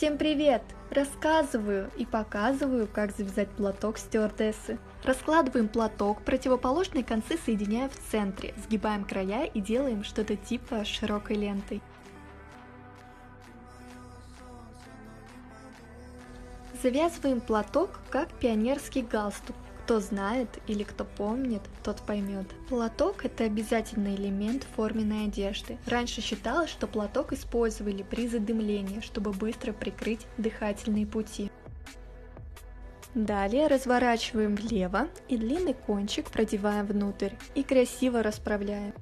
Всем привет! Рассказываю и показываю, как завязать платок стюардессы. Раскладываем платок, противоположные концы соединяя в центре, сгибаем края и делаем что-то типа широкой лентой. Завязываем платок, как пионерский галстук. Кто знает или кто помнит, тот поймет. Платок – это обязательный элемент форменной одежды. Раньше считалось, что платок использовали при задымлении, чтобы быстро прикрыть дыхательные пути. Далее разворачиваем влево и длинный кончик продеваем внутрь и красиво расправляем.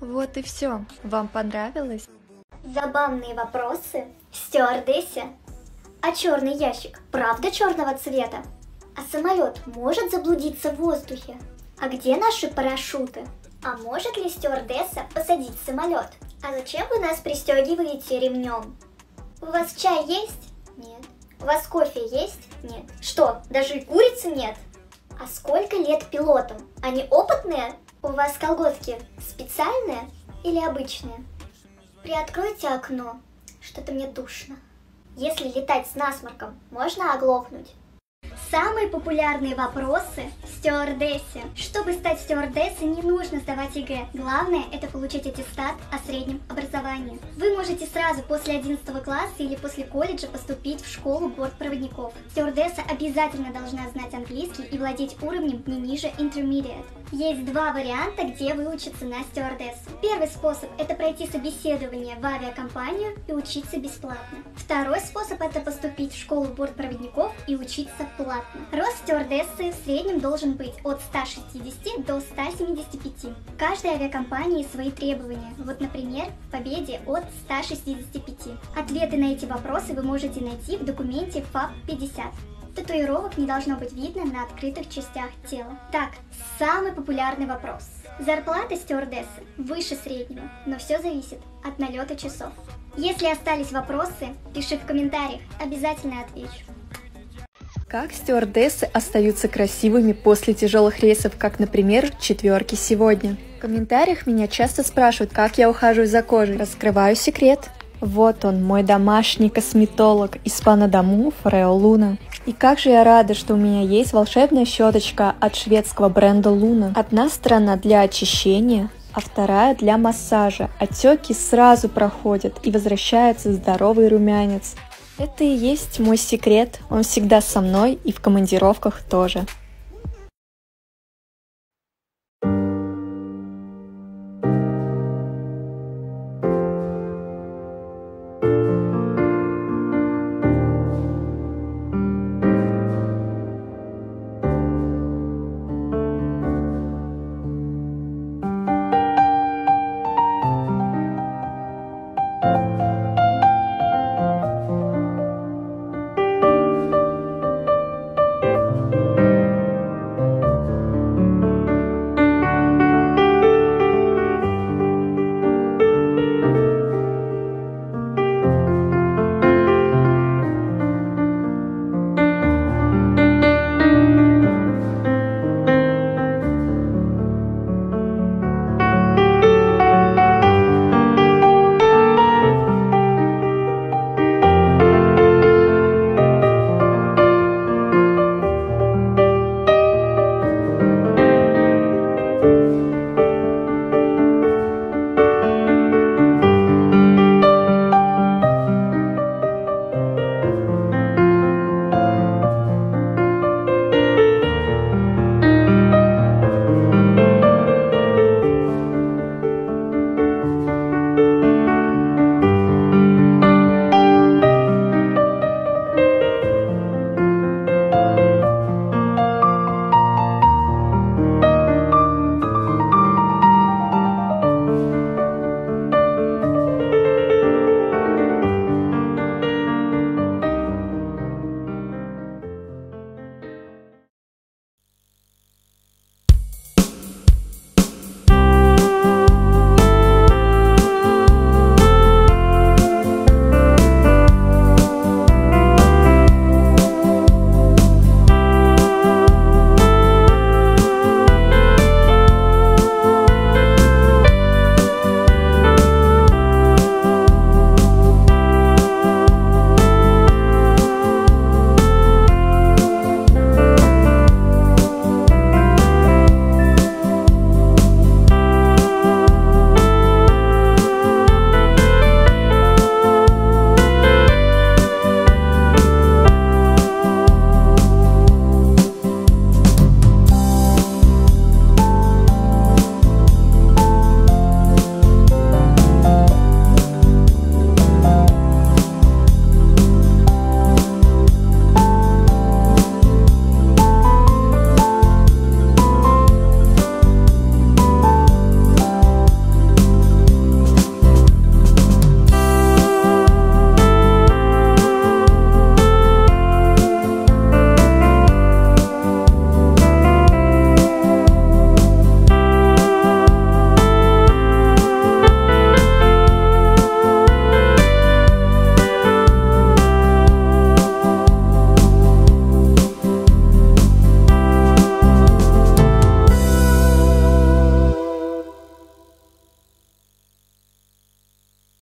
Вот и все. Вам понравилось? Забавные вопросы. Стюардессе. А черный ящик правда черного цвета? А самолет может заблудиться в воздухе? А где наши парашюты? А может ли стюардесса посадить самолет? А зачем вы нас пристегиваете ремнем? У вас чай есть? Нет. У вас кофе есть? Нет. Что, даже и курицы нет? А сколько лет пилотам? Они опытные? У вас колготки специальные или обычные? Приоткройте окно. Что-то мне душно. Если летать с насморком, можно оглохнуть? Самые популярные вопросы стюардессе. Чтобы стать стюардессой, не нужно сдавать ЕГЭ. Главное это получить аттестат о среднем образовании. Вы можете сразу после 11 класса или после колледжа поступить в школу бортпроводников. Стюардесса обязательно должна знать английский и владеть уровнем не ниже intermediate. Есть два варианта, где выучиться на стюардессу. Первый способ – это пройти собеседование в авиакомпанию и учиться бесплатно. Второй способ – это поступить в школу бортпроводников и учиться платно. Рост стюардессы в среднем должен быть от 160 до 175. В каждой авиакомпании свои требования. Вот, например, в Победе от 165. Ответы на эти вопросы вы можете найти в документе ФАП 50. Татуировок не должно быть видно на открытых частях тела. Так, самый популярный вопрос. Зарплата стюардессы выше среднего, но все зависит от налета часов. Если остались вопросы, пиши в комментариях, обязательно отвечу. Как стюардессы остаются красивыми после тяжелых рейсов, как, например, четверки сегодня? В комментариях меня часто спрашивают, как я ухаживаю за кожей. Раскрываю секрет. Вот он, мой домашний косметолог из Панадаму Фрео Луна. И как же я рада, что у меня есть волшебная щеточка от шведского бренда Луна. Одна сторона для очищения, а вторая для массажа. Отеки сразу проходят и возвращается здоровый румянец. Это и есть мой секрет, он всегда со мной и в командировках тоже.